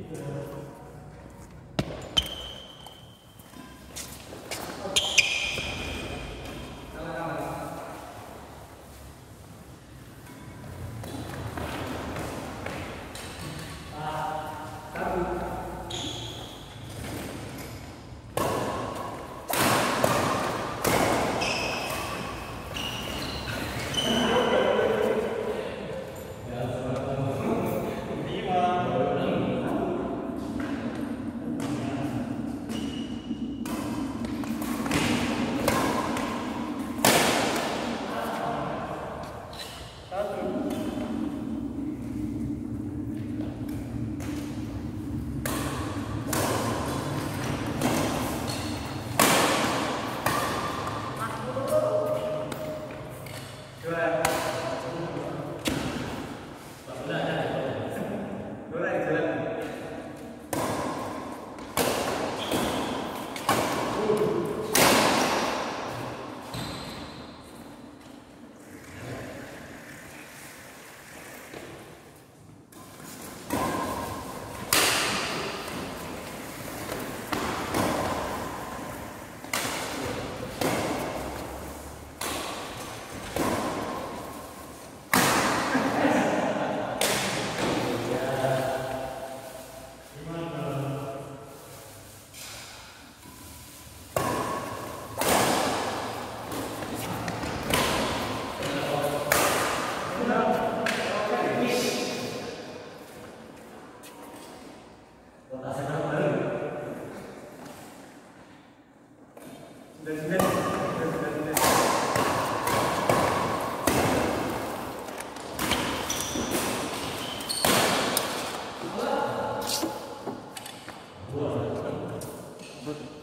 Amen.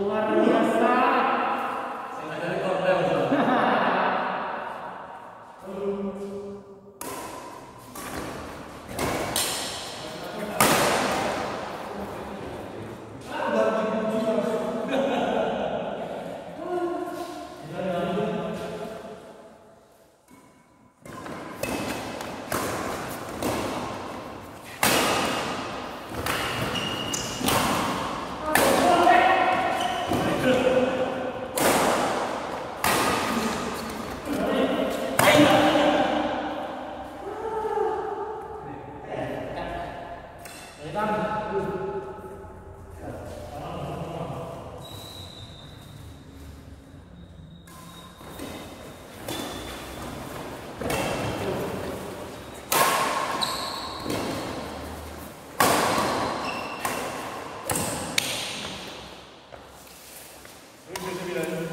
lo Amen.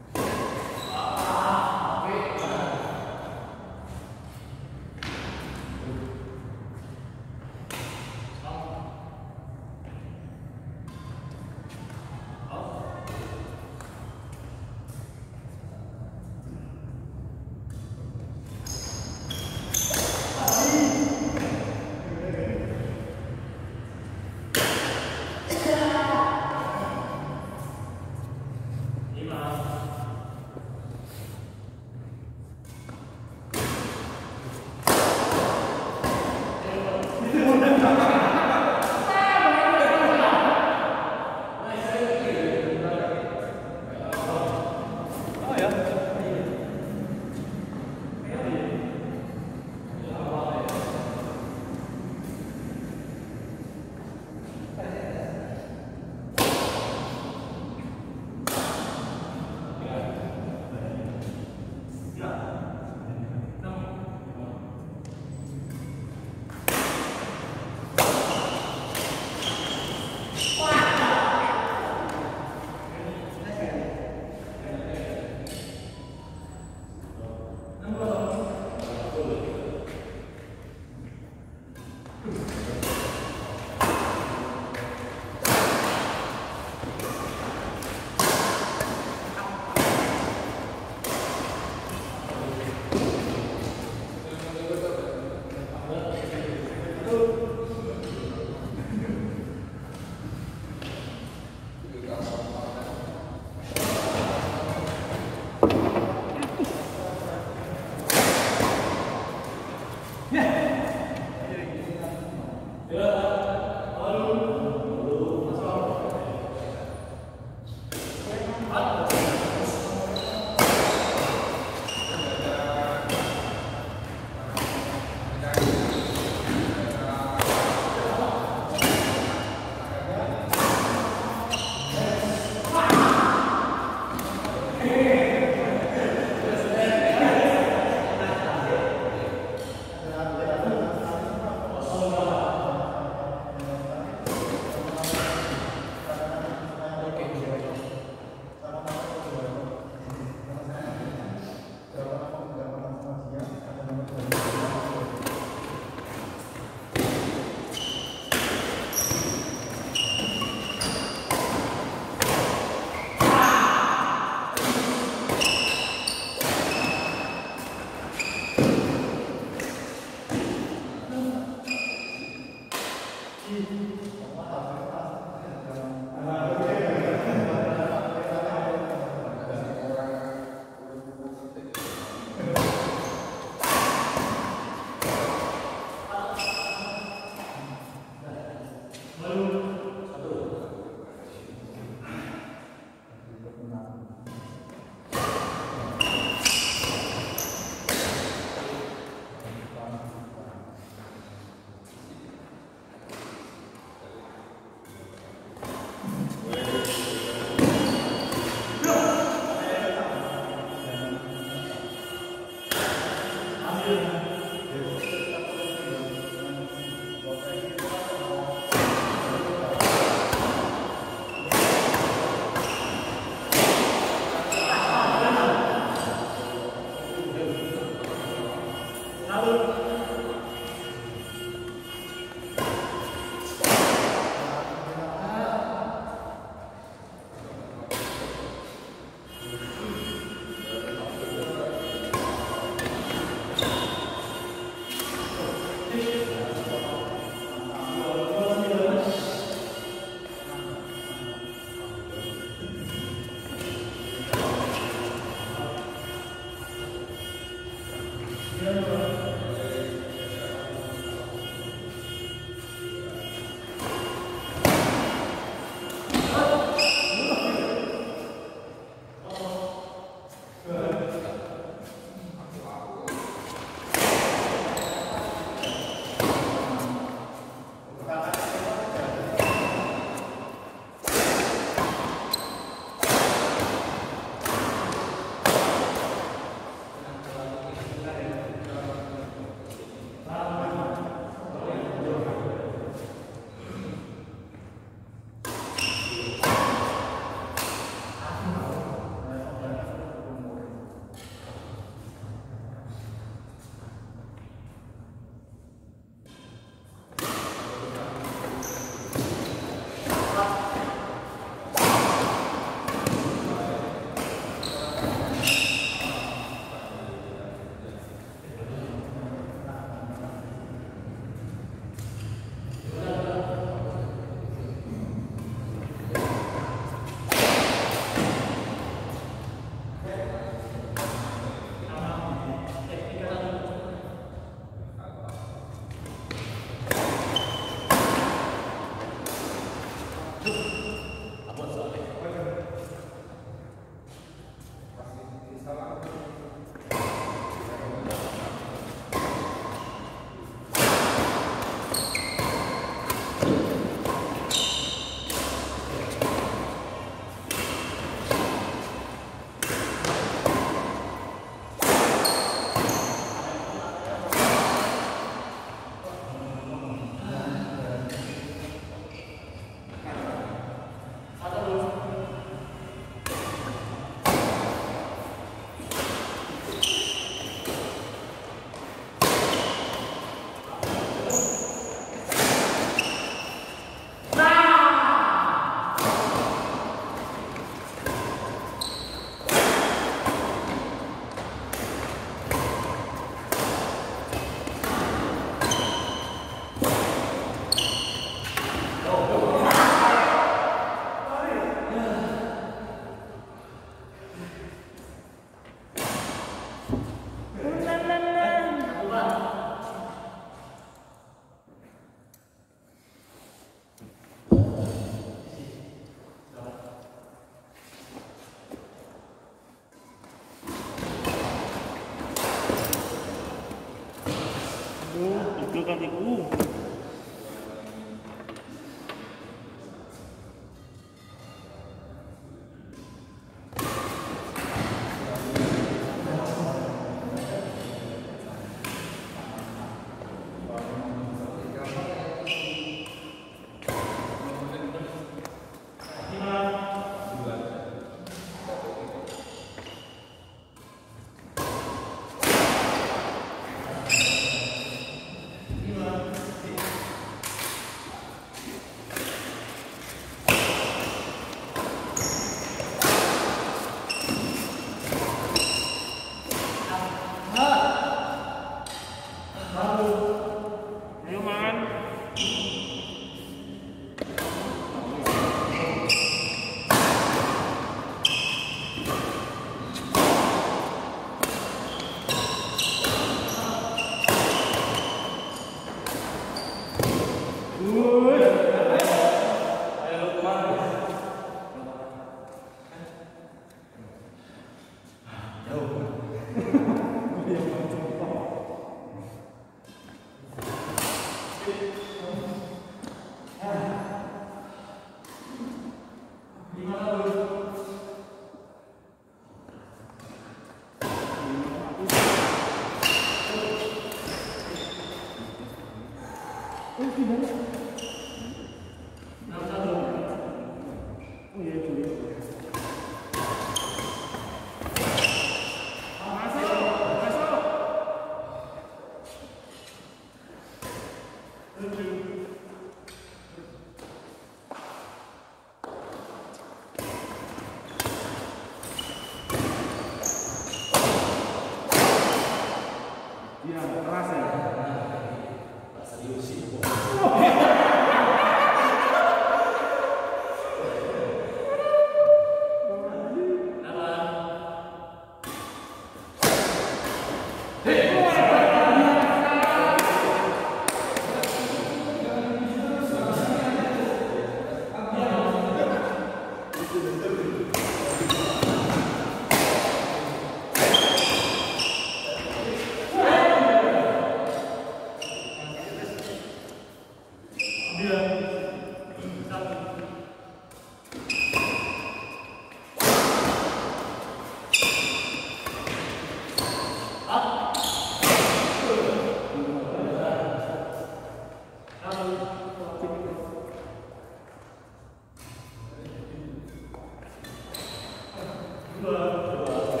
这个这个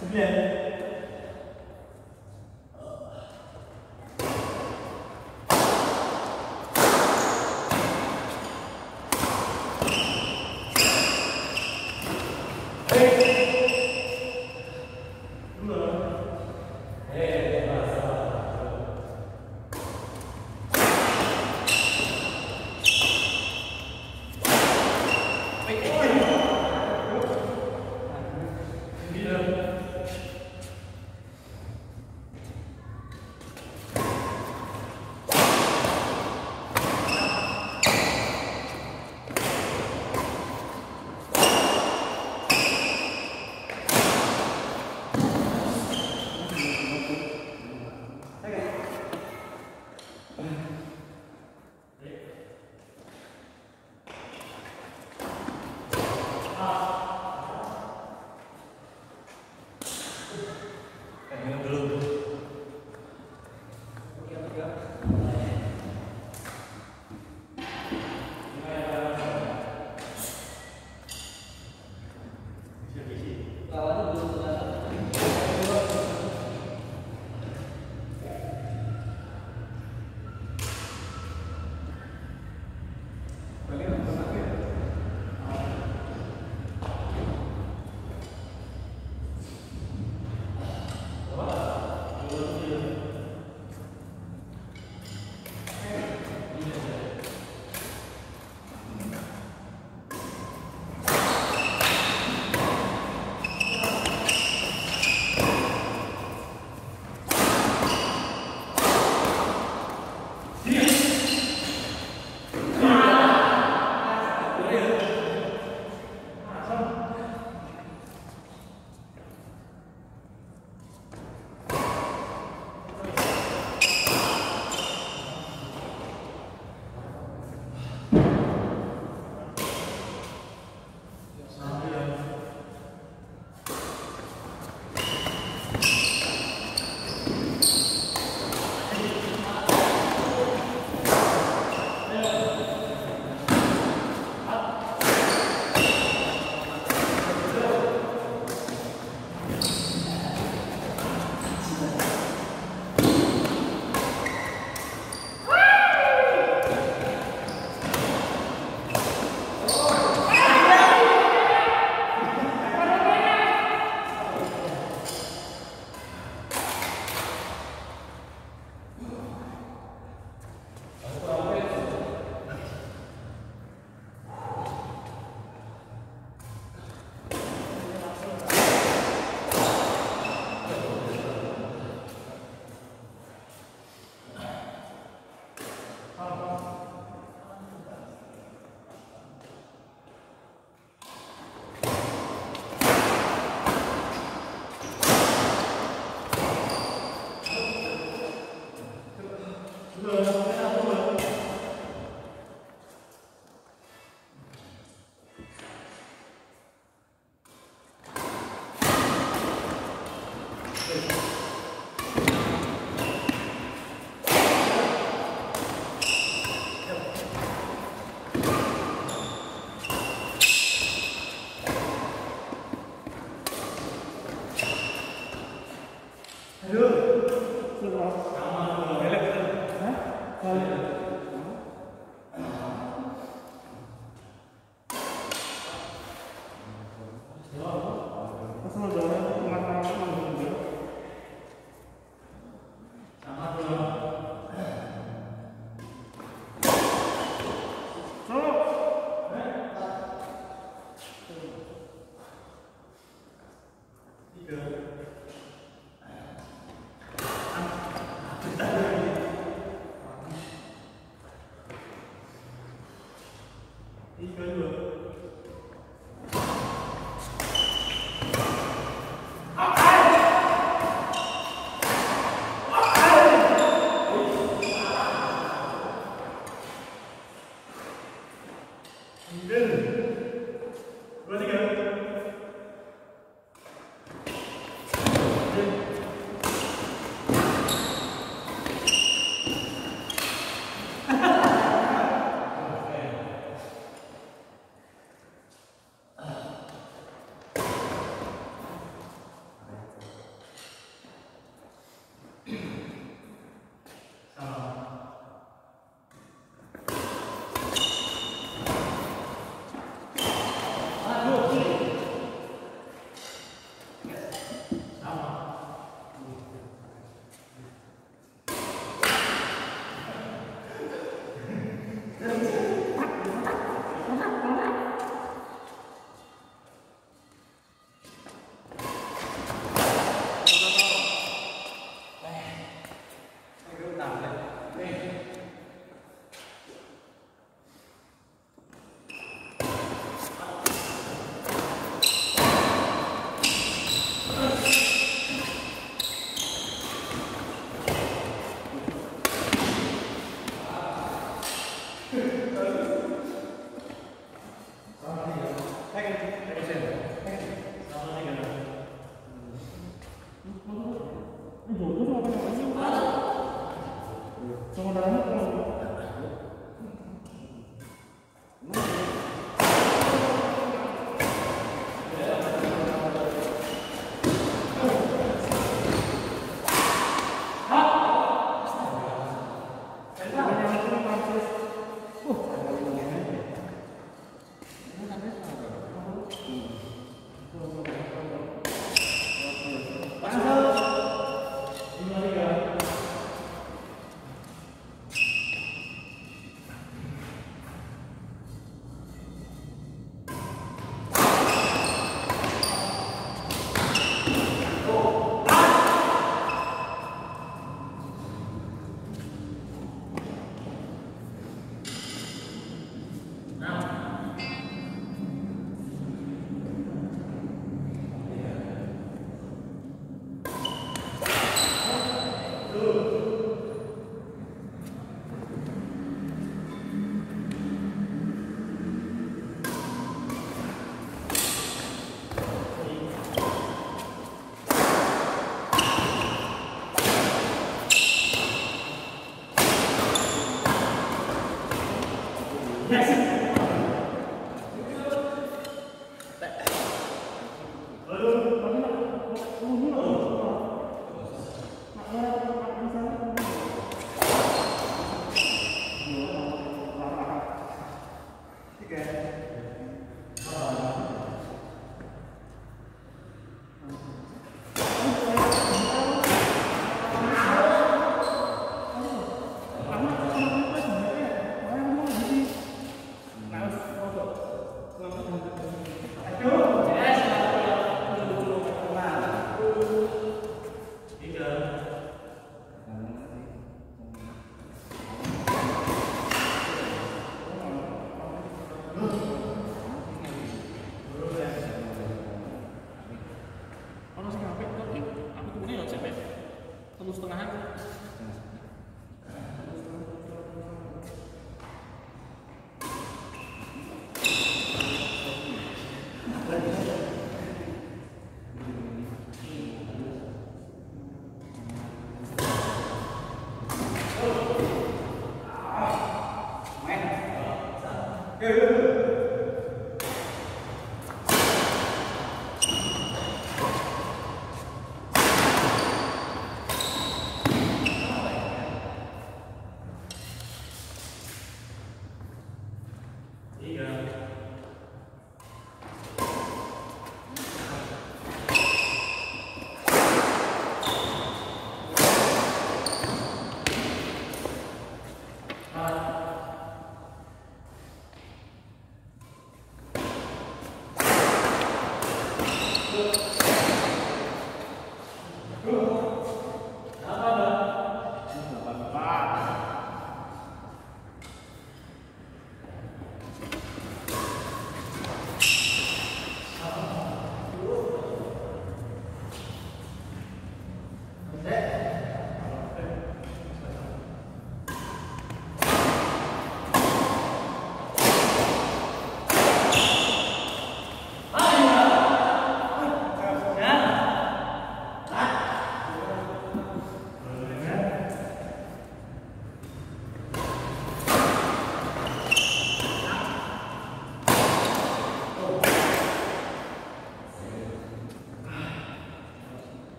这边 Cảm ơn lương